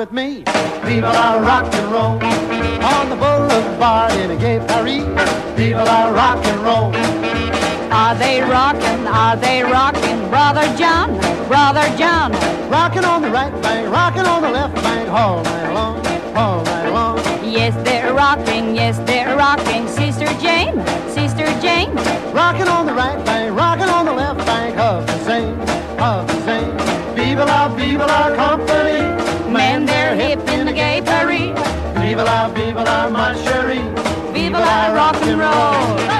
with me. People are rock and roll on the boulevard in a gay Paris. People are rock and roll. Are they rockin'? Are they rockin'? Brother John, brother John. Rockin' on the right bank, rockin' on the left bank, all night long, all night long. Yes, they're rocking, yes, they're rocking, Sister Jane, Sister Jane. Rockin' on the right bank, rockin' on the left bank of the same, of the same. People are, people are company. Viva la, viva la, my chérie. Viva la rock and roll.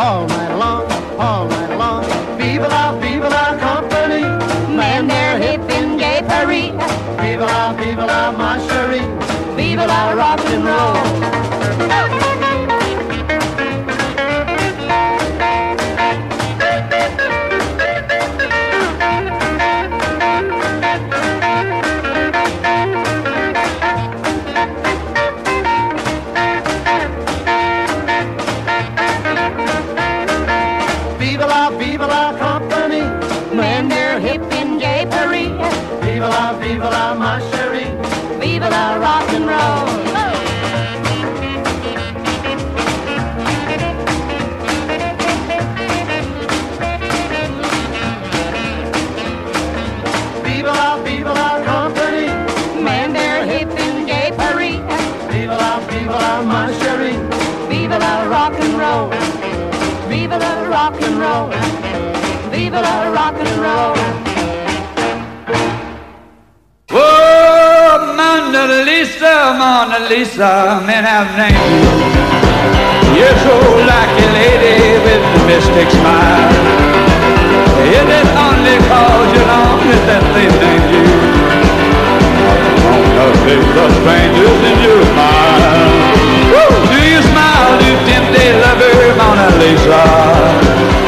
all night long, all night long. Vive la, vive la company, man, they're hip in gay Paris. Vive la, vive la, ma chérie, vive la rock and roll. people are rock and roll. Mona Lisa, men have names. You're so lucky, lady, with the mystic smile. Is it only cause you're lonely that they named you? Mona Lisa, strangers in your mind. Woo! Do you smile, do tempted lover, Mona Lisa?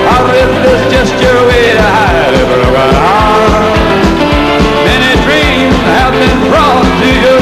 Or is this just your way to hide everyone? Many dreams have been brought to you.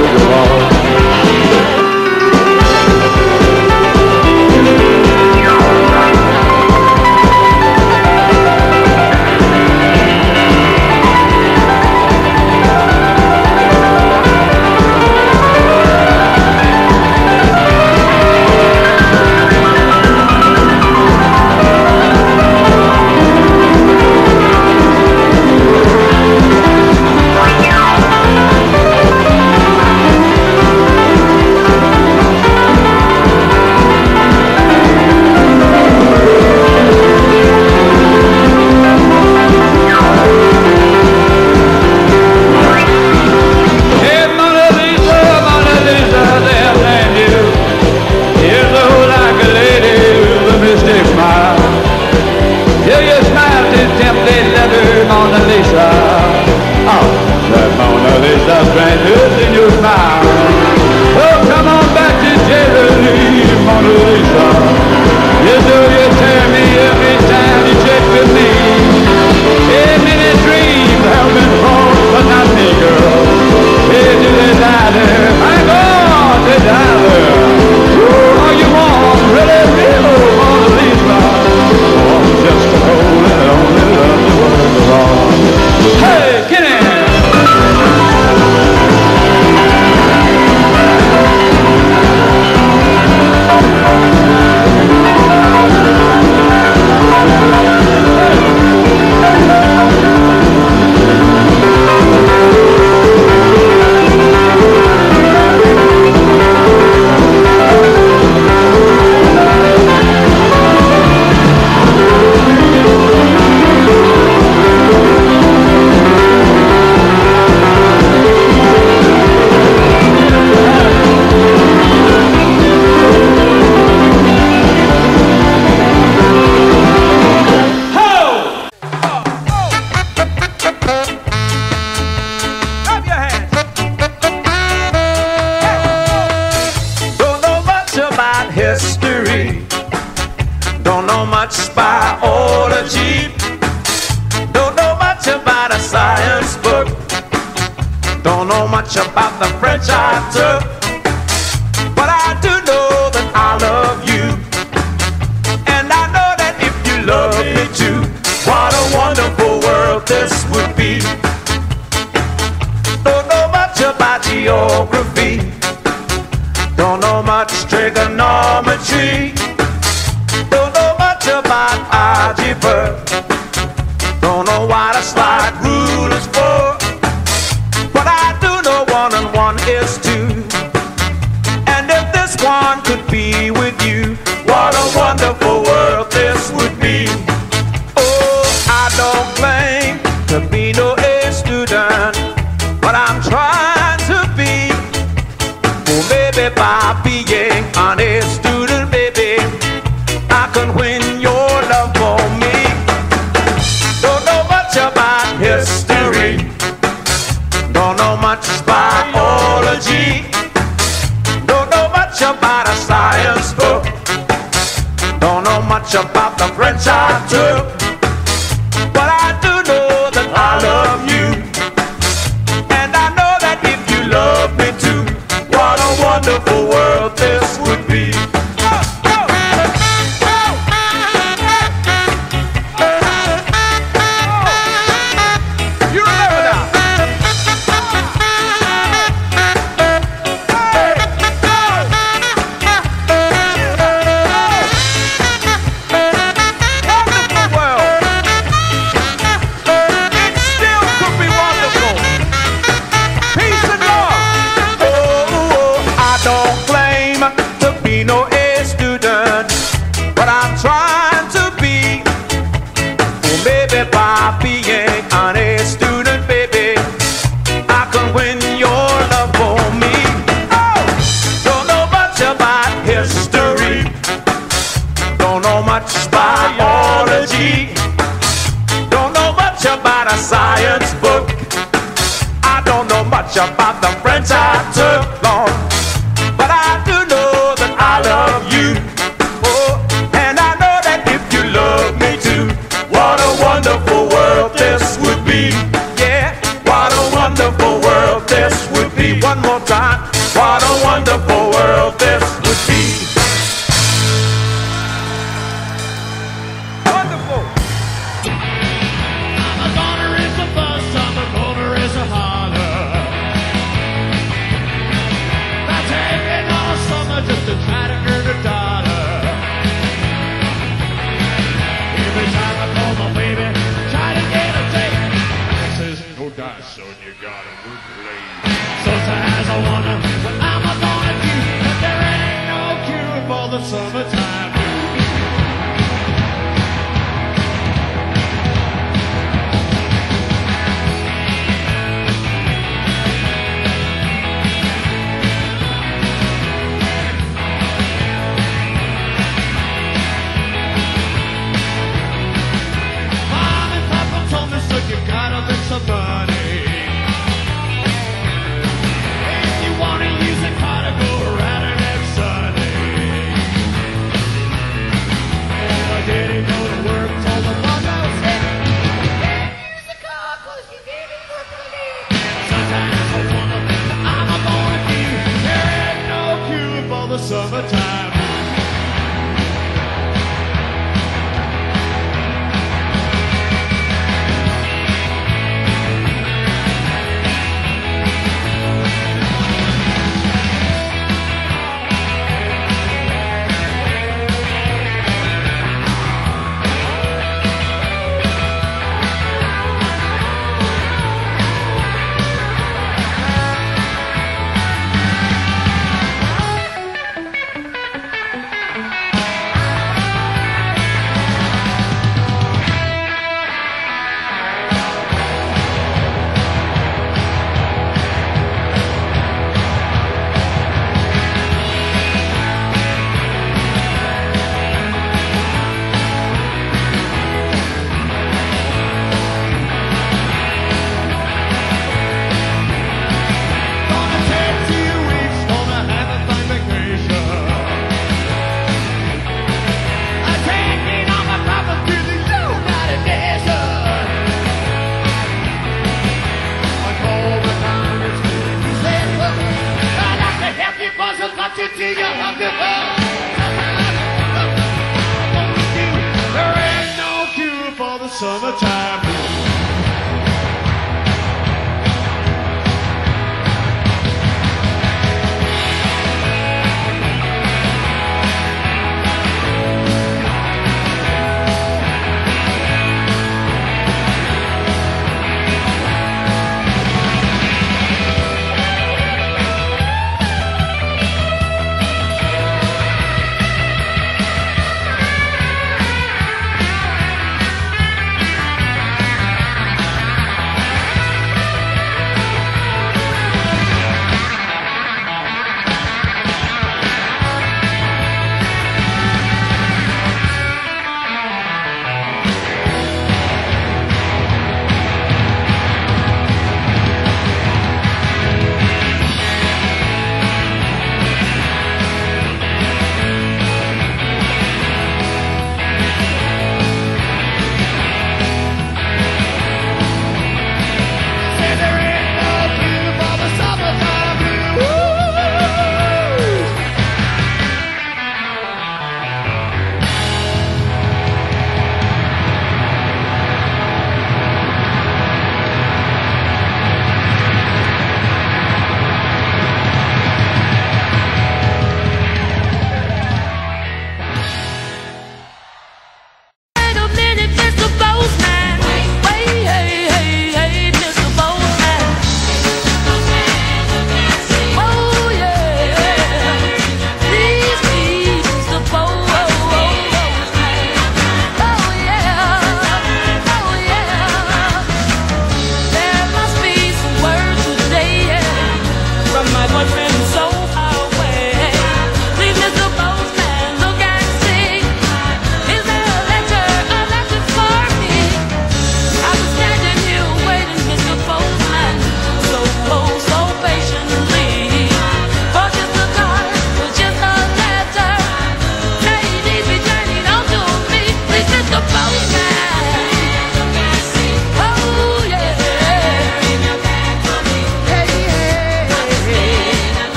don't know much biology. Don't know much about a science book. Don't know much about the French I took.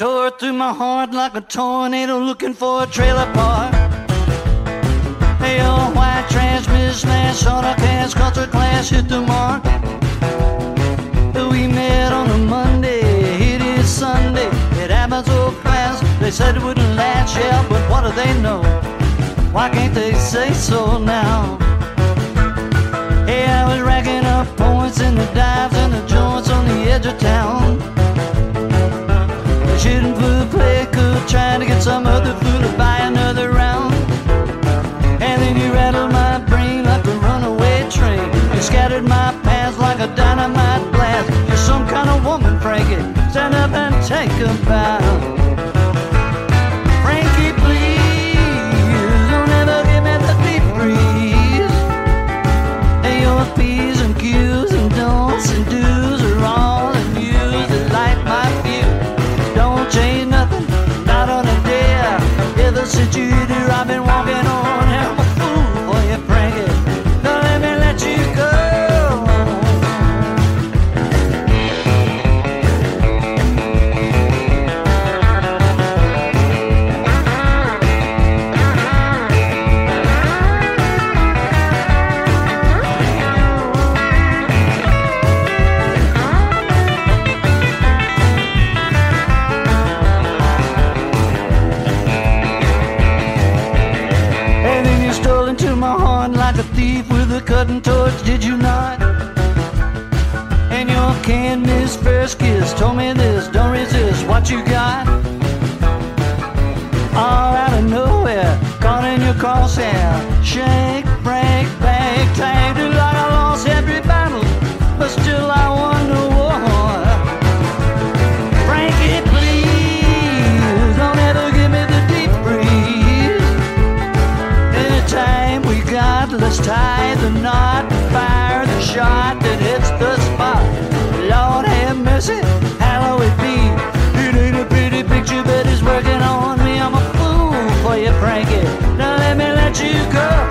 Tore through my heart like a tornado looking for a trailer park. Hey, your white trash mismatch on a cast concert class hit the mark. We met on a Monday, it is Sunday. It happens so fast. They said it wouldn't last, yeah, but what do they know? Why can't they say so now? Hey, I was racking up points in the dives and the joints on the edge of town. Trying to get some other food to buy another round. And then you rattled my brain like a runaway train. You scattered my paths like a dynamite blast. You're some kind of woman, Frankie. Stand up and take a bow. Torch, did you not? And your can't miss first kiss told me this, don't resist what you got. All out of nowhere, caught in your crosshair. Shake, break, bang, tagged it like I lost every battle, but still I won the war. Frankie, please, don't ever give me the deep freeze. Anytime we got, let's tie the knot, shot that hits the spot. Lord have mercy, hallowed be. It ain't a pretty picture, but it's working on me. I'm a fool for you, Frankie. Now let me let you go.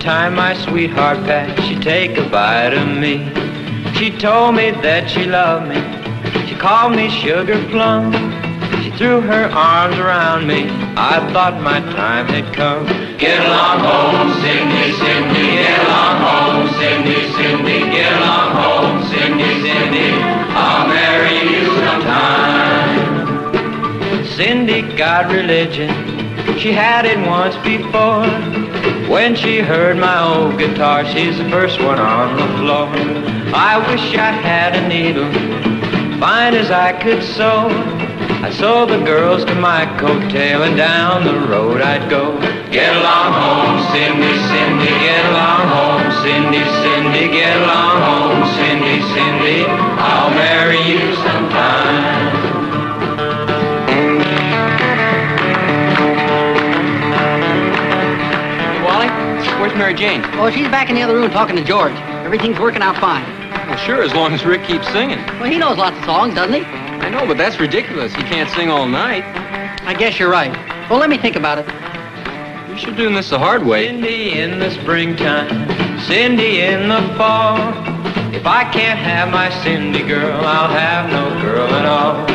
Time my sweetheart passed, she'd take a bite of me. She told me that she loved me. She called me sugar plum. She threw her arms around me. I thought my time had come. Get along home, Cindy, Cindy. Get along home, Cindy, Cindy. Get along home, Cindy, Cindy. I'll marry you sometime. Cindy got religion. She had it once before. When she heard my old guitar, she's the first one on the floor. I wish I had a needle, fine as I could sew. I sew the girls to my coattail, and down the road I'd go. Get along home, Cindy, Cindy. Get along home, Cindy, Cindy. Get along home, Cindy, Cindy. I'll marry you Mary Jane? Oh, she's back in the other room talking to George. Everything's working out fine. Well, sure, as long as Rick keeps singing. Well, he knows lots of songs, doesn't he? I know, but that's ridiculous. He can't sing all night. I guess you're right. Well, let me think about it. You should doing this the hard way. Cindy in the springtime, Cindy in the fall. If I can't have my Cindy girl, I'll have no girl at all.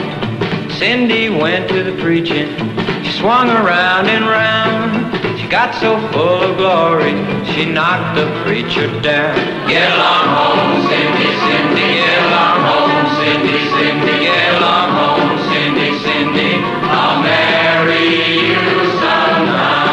Cindy went to the preaching, she swung around and round. Got so full of glory, she knocked the preacher down. Get along home, Cindy, Cindy, get along home, Cindy, Cindy, get along home, Cindy, Cindy. I'll marry you sometime.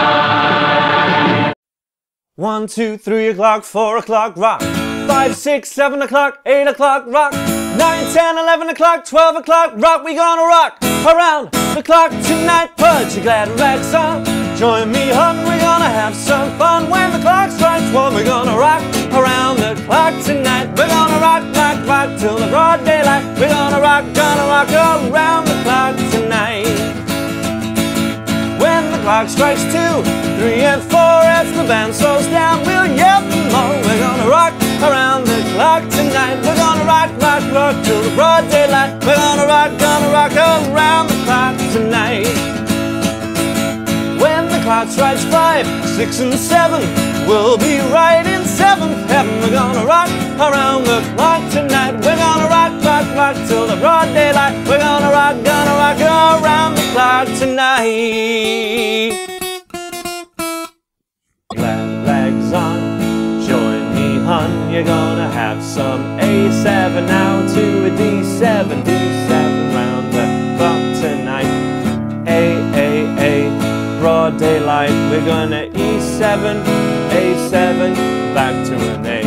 One, two, three o'clock, four o'clock, rock. Five, six, seven o'clock, eight o'clock, rock. Nine, ten, eleven o'clock, twelve o'clock, rock. We gonna rock around the clock tonight. Put your glad rags on. Join me, hon. We're gonna have some fun. When the clock strikes one, we're gonna rock around the clock tonight. We're gonna rock, rock, rock till the broad daylight. We're gonna rock, gonna rock around the clock tonight. When the clock strikes two, three, and four, as the band slows down, we'll yell all. We're gonna rock around the clock tonight. We're gonna rock, rock, rock till the broad daylight. We're gonna rock, gonna rock around the clock tonight. When the clock strikes five, six, and seven, we'll be right in seventh heaven. We're gonna rock around the clock tonight. We're gonna rock, rock, rock till the broad daylight. We're gonna rock, gonna rock around the clock tonight. Glad rags on, join me, hun. You're gonna have some A7 now to a D7, D7 daylight. We're gonna E7, A7, back to an A7.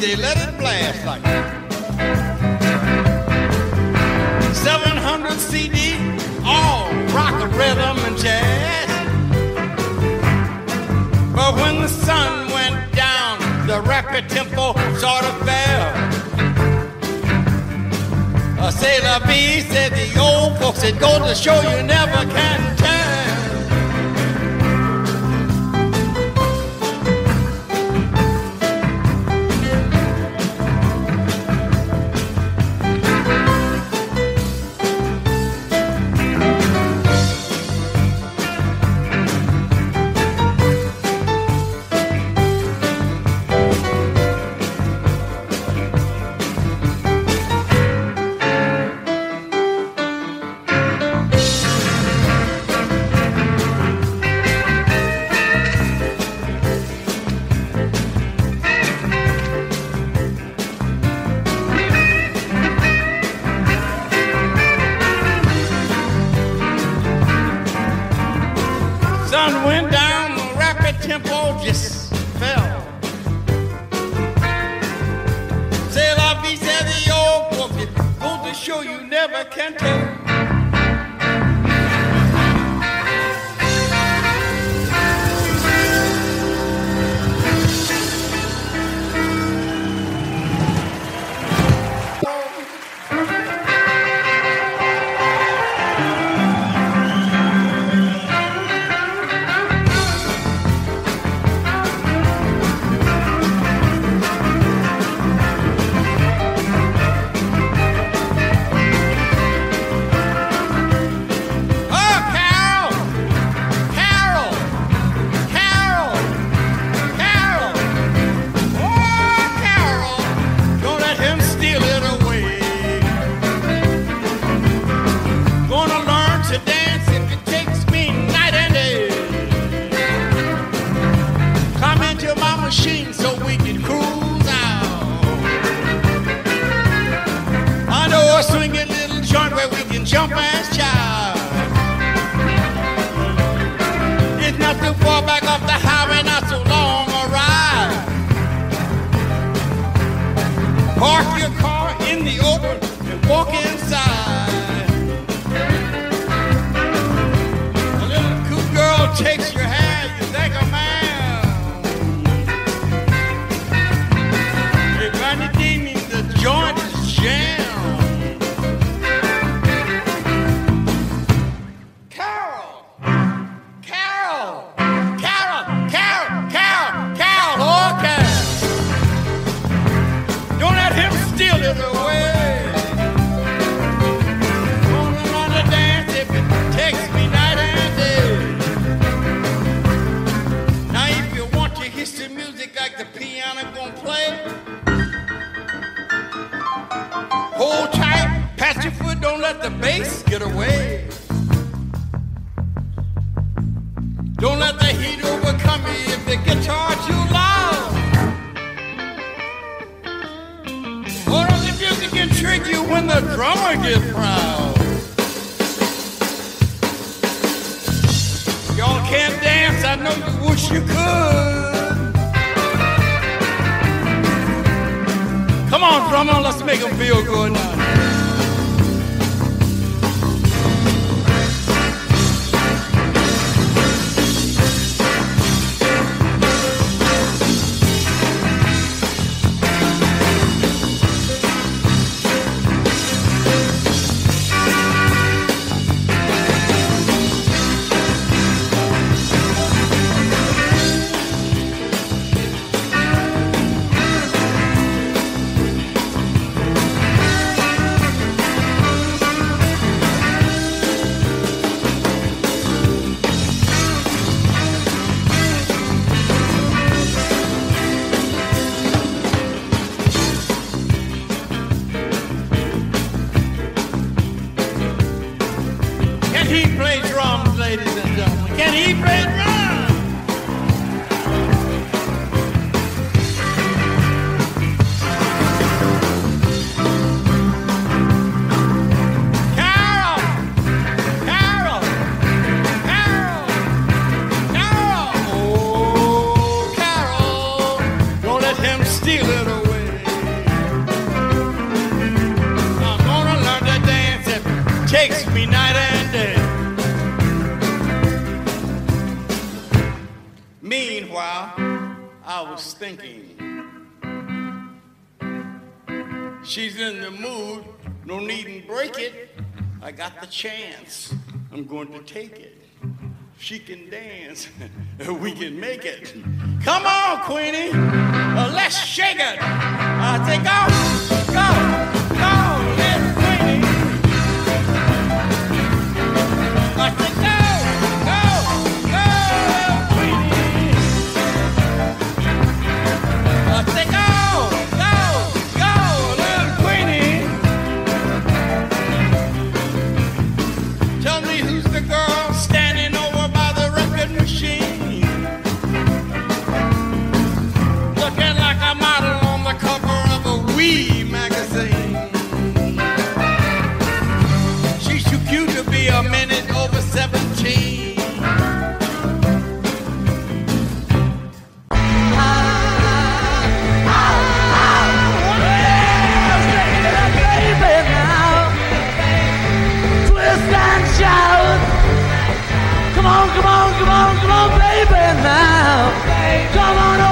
DJ, let it blast like that. 700 CD, all rock, rhythm, and jazz. But when the sun went down, the rapid tempo sort of fell. A sailor B said the old folks that go to show you never can tell. She's in the mood. No need break it. I got the chance. I'm going to take it. She can dance. we can make it. Come on, Queenie. Uh, let's shake it. I take off. Come on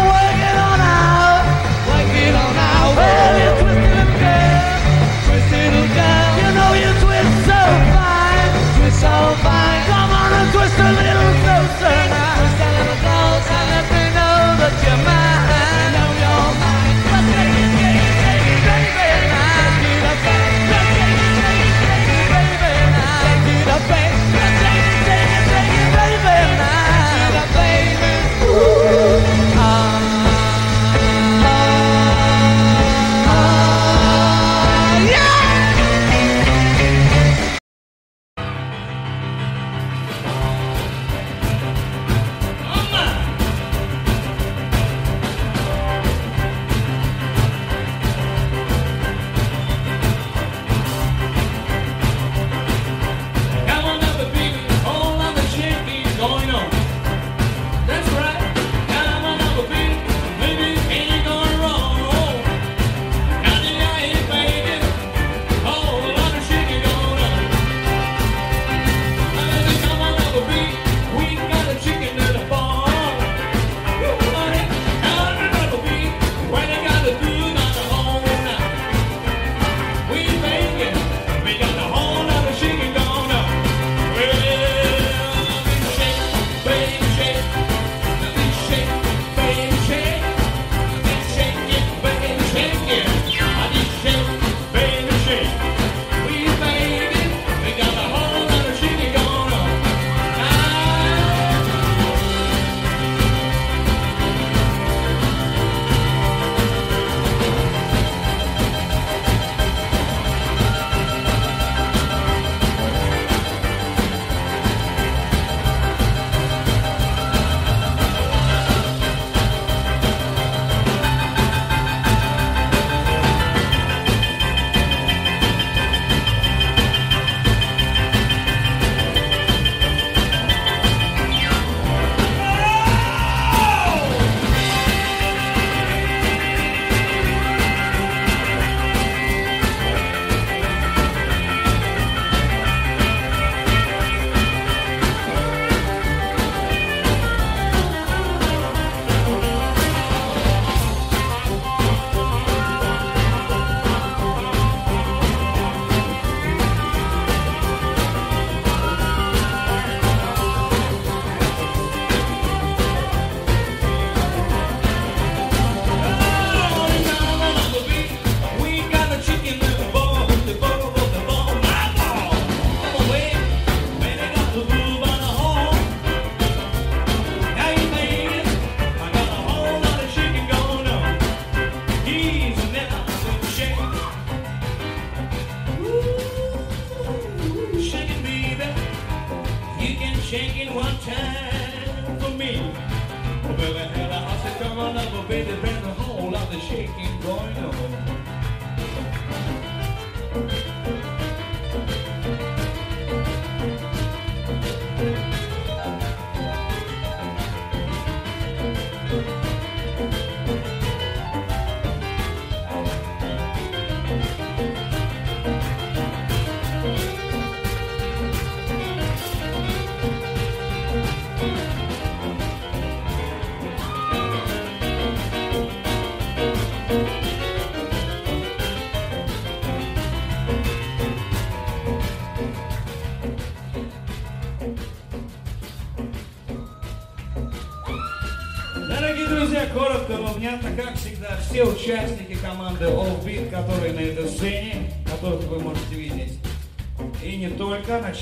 going home.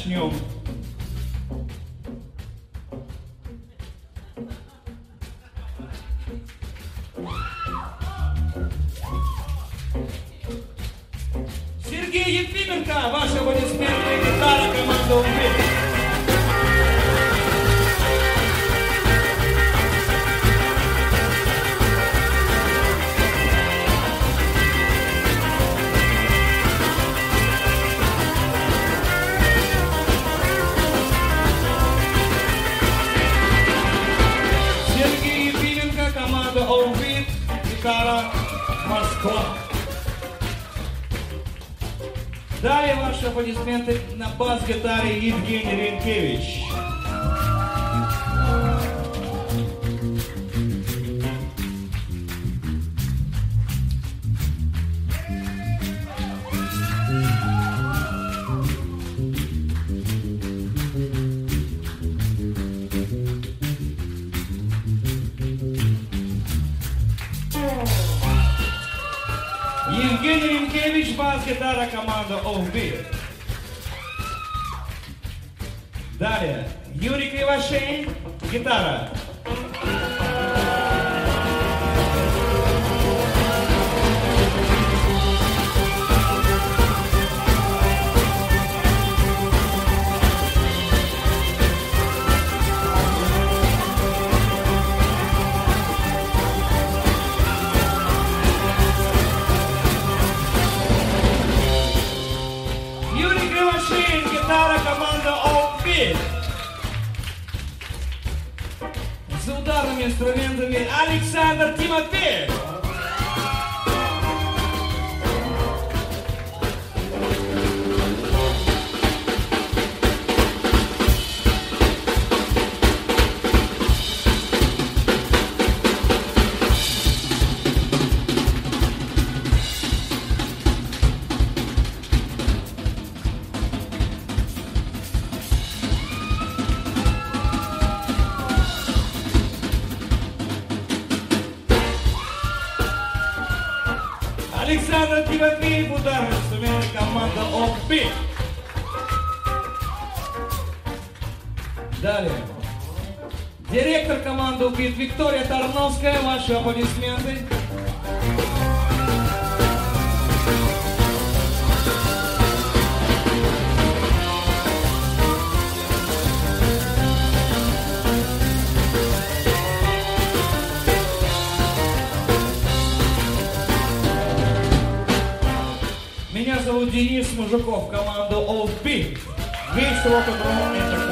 начнем. Ваши аплодисменты. Меня зовут Денис Мужиков, команда Old P. Весь рок-н-ролл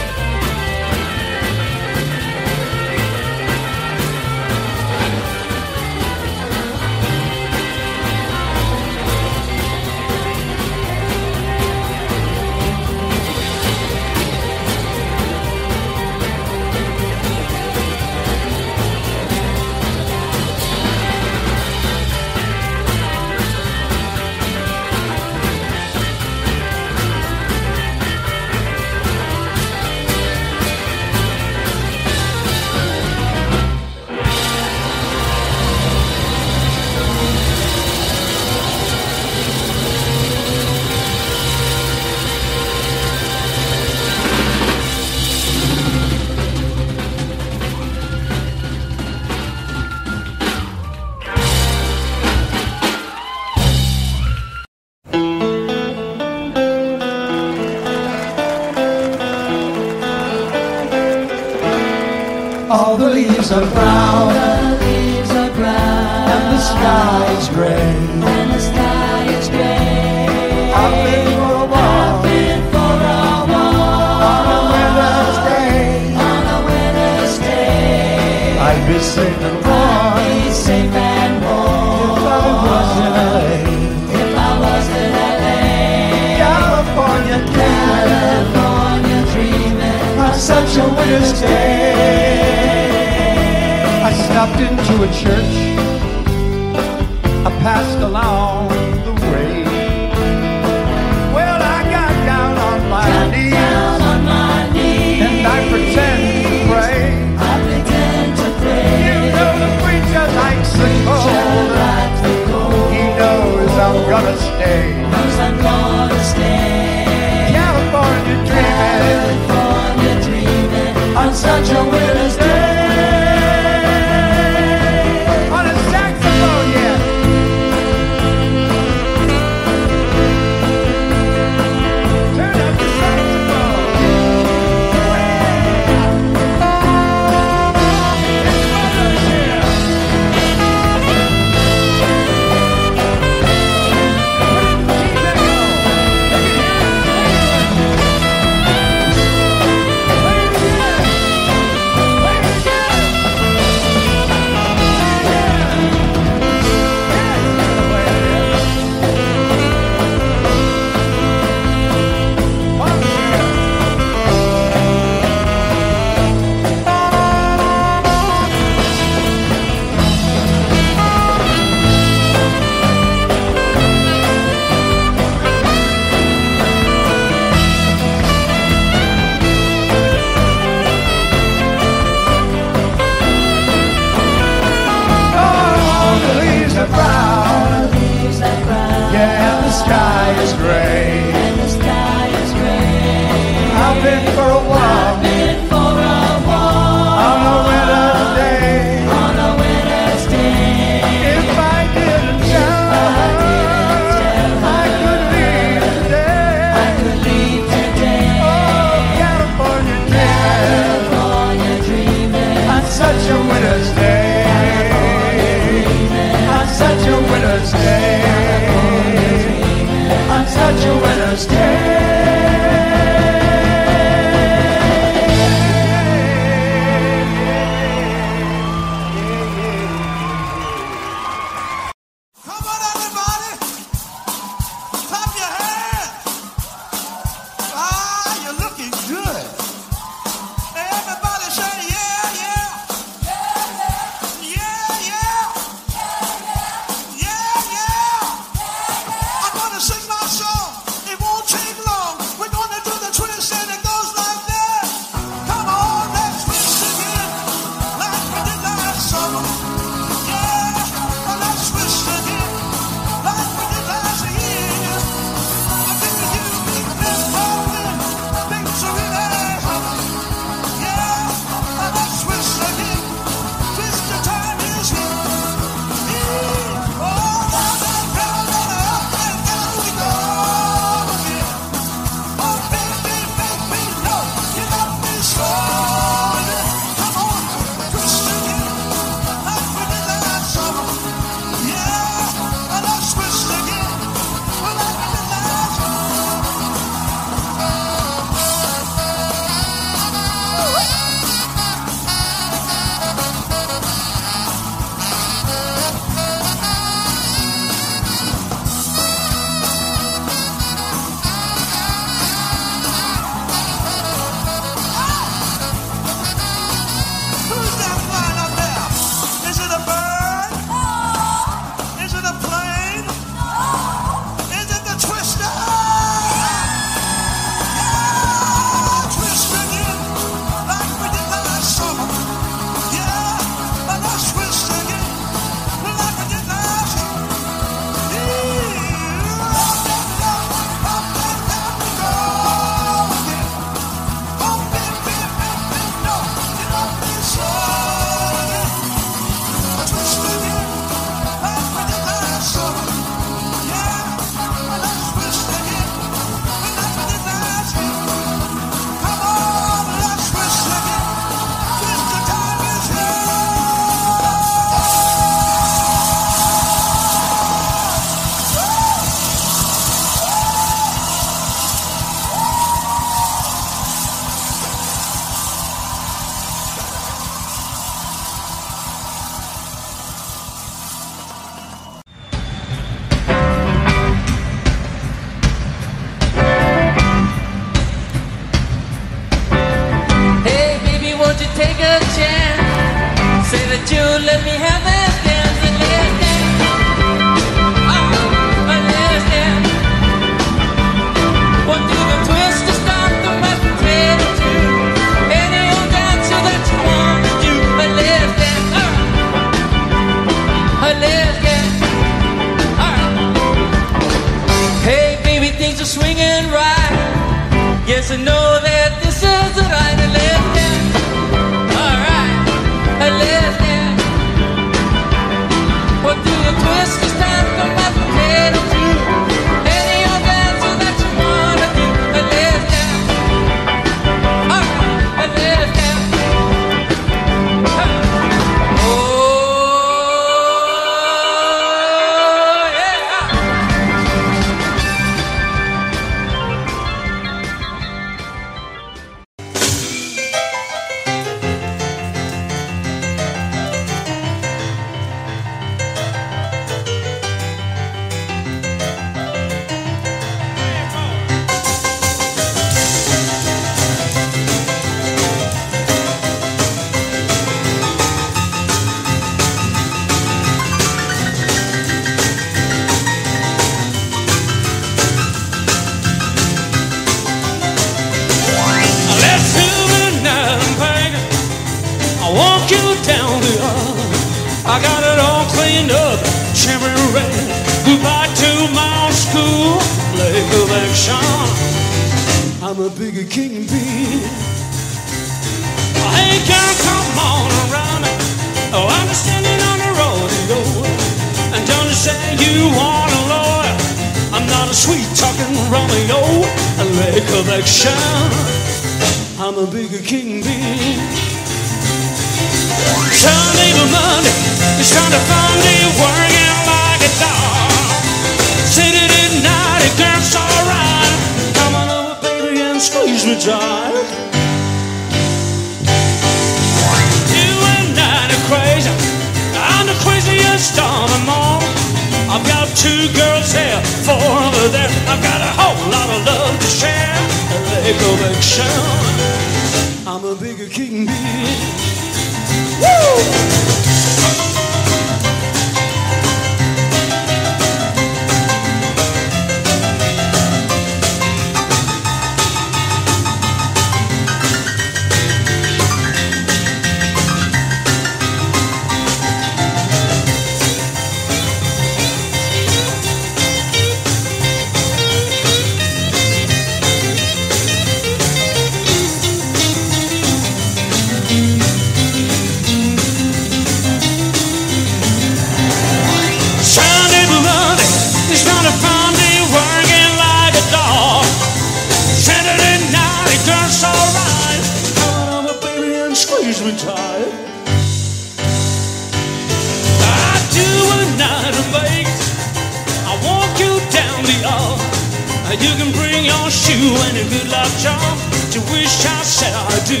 to any good luck charm to wish I said I do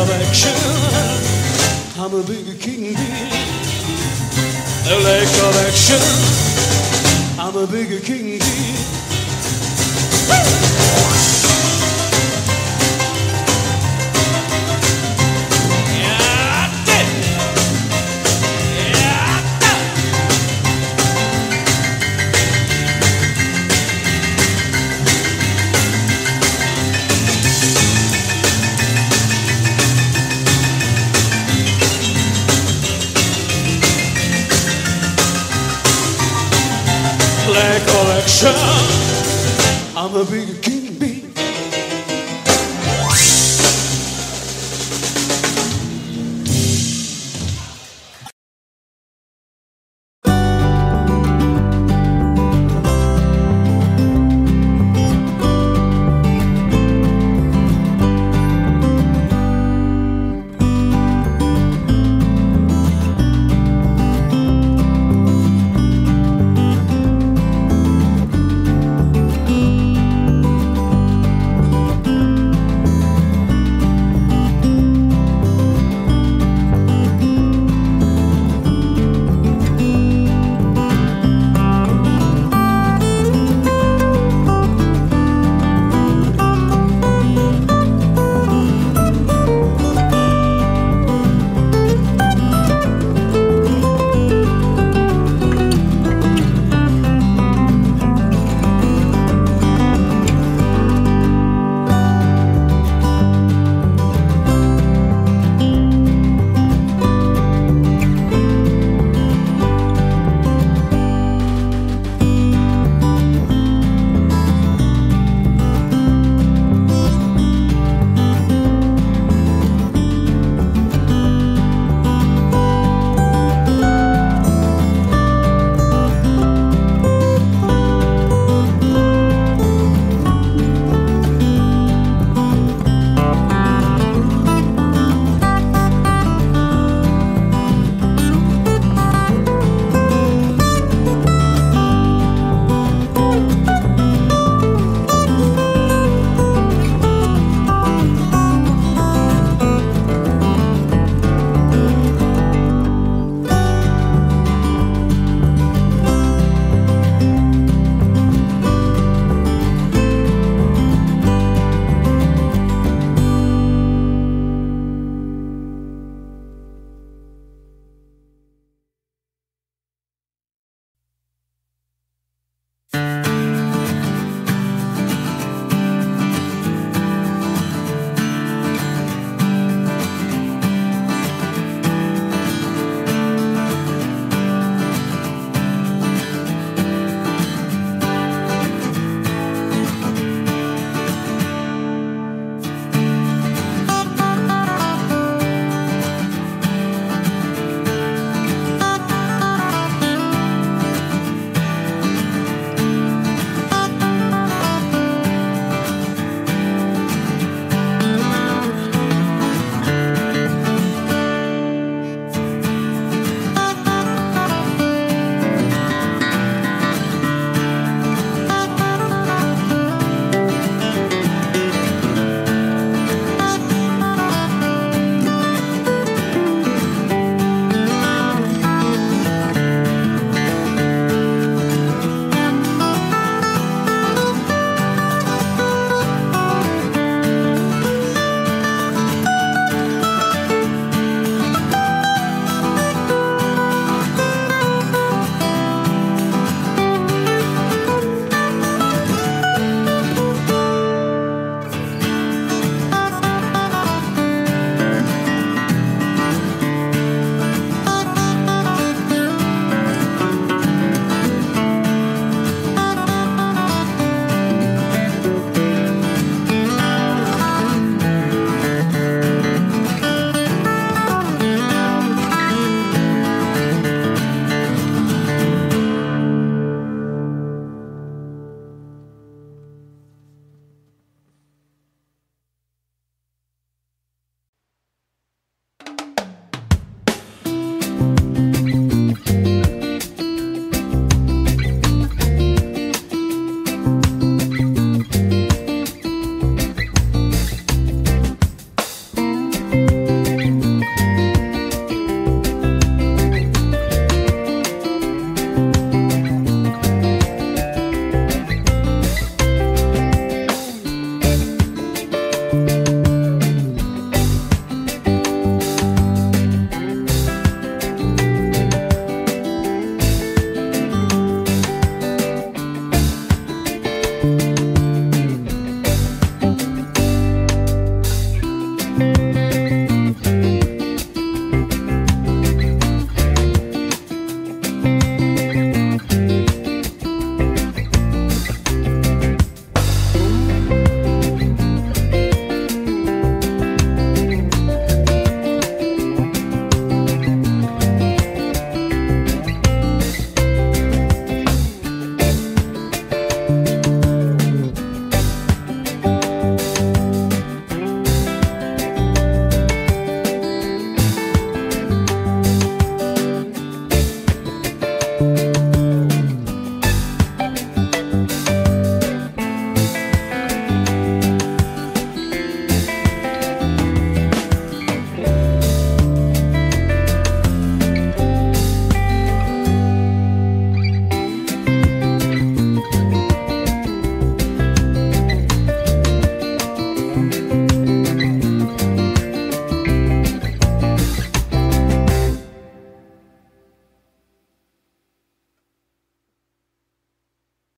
of action. I'm a big king bee, of action, I'm a big king bee. I'm a big kid.